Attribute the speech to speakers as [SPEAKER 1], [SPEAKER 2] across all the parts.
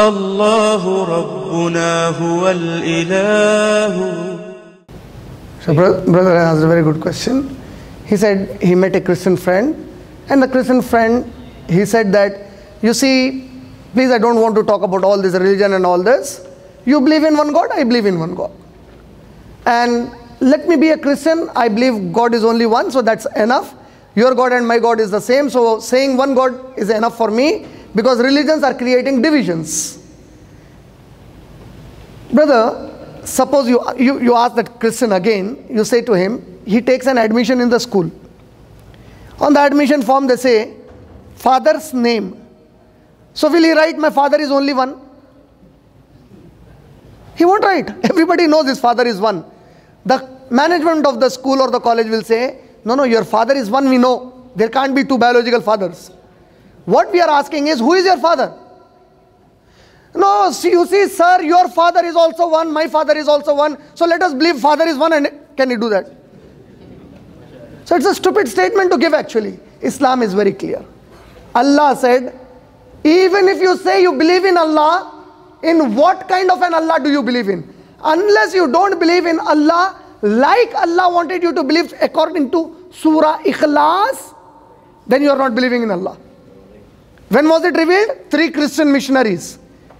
[SPEAKER 1] الله ربنا هو الإله
[SPEAKER 2] So, bro- brother asked a very good question. He said he met a Christian friend, and the Christian friend he said that, you see, please, I don't want to talk about all this religion and all this. You believe in one God, I believe in one God. And let me be a Christian, I believe God is only one, so that's enough. Your God and my God is the same, so saying one God is enough for me because religions are creating divisions. Brother, suppose you, you, you ask that Christian again, you say to him, he takes an admission in the school. On the admission form, they say, father's name. So will he write, my father is only one? He won't write. Everybody knows his father is one. The management of the school or the college will say, no, no, your father is one, we know. There can't be two biological fathers. What we are asking is, who is your father? No, see, you see, sir, your father is also one, my father is also one. So let us believe father is one, and can he do that? So it's a stupid statement to give actually. Islam is very clear. Allah said, even if you say you believe in Allah, in what kind of an Allah do you believe in? Unless you don't believe in Allah, like Allah wanted you to believe according to Surah Ikhlas, then you are not believing in Allah. When was it revealed? Three Christian missionaries.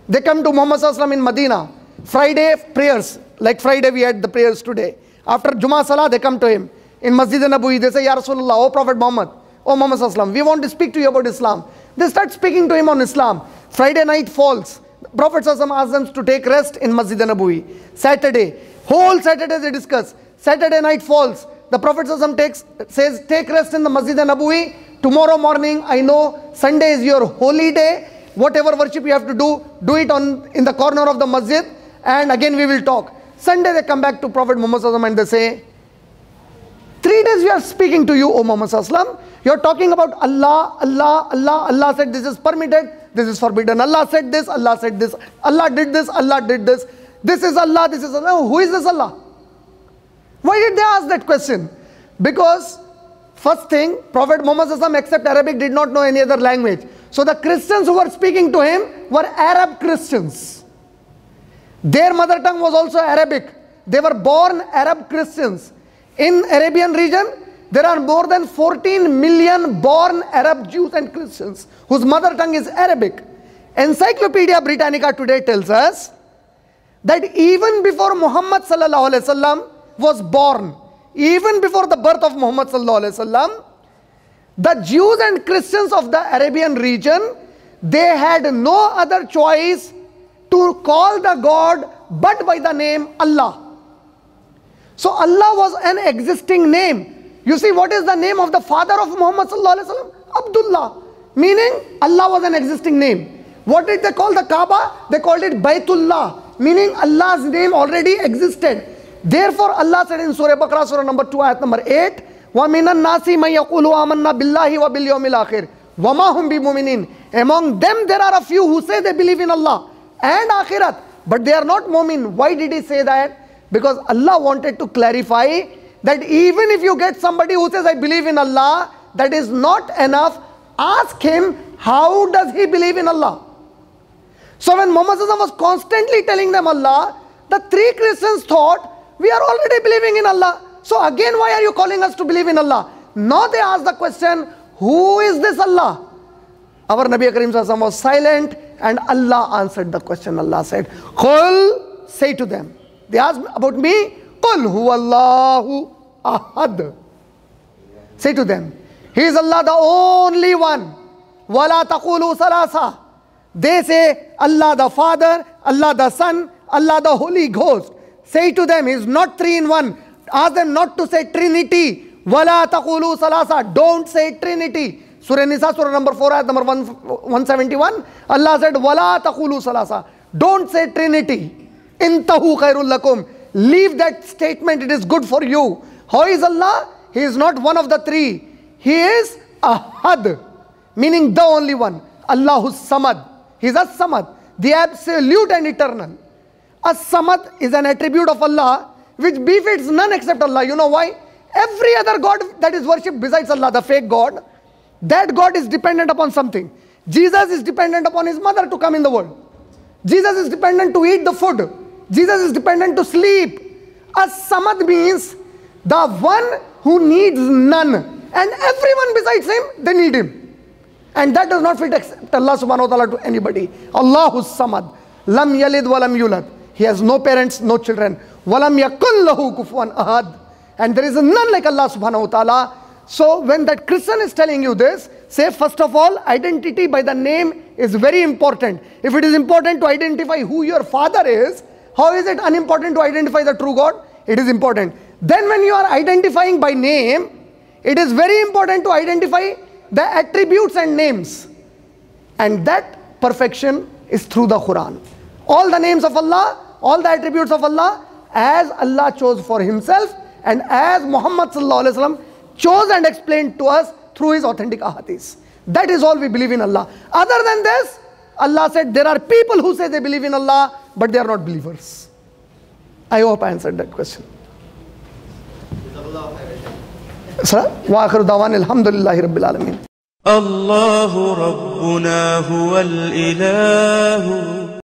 [SPEAKER 2] They come to Muhammad Sallallahu in Medina. Friday prayers, like Friday we had the prayers today. After Juma Salah, they come to him. In Masjid Nabawi, they say, Ya Rasulullah, O Prophet Muhammad, O Muhammad Sallallahu we want to speak to you about Islam. They start speaking to him on Islam. Friday night falls. Prophet Sallallahu asks them to take rest in Masjid Nabawi. Saturday, whole Saturday they discuss. Saturday night falls. The Prophet Sallallahu takes, says, take rest in the Masjid Nabawi. Tomorrow morning, I know Sunday is your holy day whatever worship you have to do, do it on in the corner of the masjid, and again we will talk. Sunday they come back to Prophet Muhammad and they say, Three days we are speaking to you, O Muhammad You are talking about Allah, Allah, Allah. Allah said this is permitted, this is forbidden. Allah said this, Allah said this. Allah did this, Allah did this. This is Allah, this is Allah. Who is this Allah? Why did they ask that question? Because first thing, Prophet Muhammad except Arabic did not know any other language. So the Christians who were speaking to him were Arab Christians. Their mother tongue was also Arabic. They were born Arab Christians. In Arabian region, there are more than 14 million born Arab Jews and Christians whose mother tongue is Arabic. Encyclopedia Britannica today tells us that even before Muhammad was born, even before the birth of Muhammad the Jews and Christians of the Arabian region, they had no other choice to call the God but by the name Allah. So Allah was an existing name. You see, what is the name of the father of Muhammad Abdullah. Meaning, Allah was an existing name. What did they call the Kaaba? They called it Baitullah. Meaning, Allah's name already existed. Therefore, Allah said in Surah Baqarah, Surah number 2, ayat number 8, وَمِنَ النَّاسِ مَنْ يَقُولُ آمَنَّا بِاللَّهِ وَبِالْيَوْمِ الْآخِرِ وَمَا هُمْ بِمُؤْمِنِينَ Among them there are a few who say they believe in Allah and Akhirat, but they are not mu'min. Why did he say that? Because Allah wanted to clarify that even if you get somebody who says I believe in Allah, that is not enough. Ask him, how does he believe in Allah? So when Muhammad was constantly telling them Allah, the three Christians thought, we are already believing in Allah. So again, why are you calling us to believe in Allah? Now they ask the question, who is this Allah? Our Nabi Karim was silent and Allah answered the question. Allah said, Qul, say to them. They asked about me, Qul huwallahu ahad. Say to them, He is Allah the only one. Wala taqulu salasa. They say Allah the Father, Allah the Son, Allah the Holy Ghost. Say to them, He is not three in one. Ask them not to say Trinity. Wala taqulu salasa. Don't say Trinity. Surah Nisa, Surah number 4, ayat number 1, 171. Allah said, Wala taqulu salasa. Don't say Trinity. Intahu khairul lakum. Leave that statement, it is good for you. How is Allah? He is not one of the three. He is Ahad, meaning the only one. Allahus Samad. He is As Samad, the absolute and eternal. As Samad is an attribute of Allah which befits none except Allah. You know why? Every other God that is worshipped besides Allah, the fake God, that God is dependent upon something. Jesus is dependent upon his mother to come in the world. Jesus is dependent to eat the food. Jesus is dependent to sleep. As-samad means the one who needs none. And everyone besides him, they need him. And that does not fit except Allah subhanahu wa ta'ala to anybody. Allahu samad. Lam yalid walam yulad. He has no parents, no children. Walam yakun lahu kufuwan ahad. And there is none like Allah subhanahu wa ta'ala. So when that Christian is telling you this, say first of all, identity by the name is very important. If it is important to identify who your father is, how is it unimportant to identify the true God? It is important. Then when you are identifying by name, it is very important to identify the attributes and names. And that perfection is through the Quran All the names of Allah, all the attributes of Allah, as Allah chose for Himself and as Muhammad sallallahu alaihi wasallam chose and explained to us through His authentic ahadith. That is all we believe in Allah. Other than this, Allah said there are people who say they believe in Allah, but they are not believers. I hope I answered that question. Sir, wa akhiru dawan alhamdulillahi rabbil alamin.
[SPEAKER 1] الله ربنا هو الإله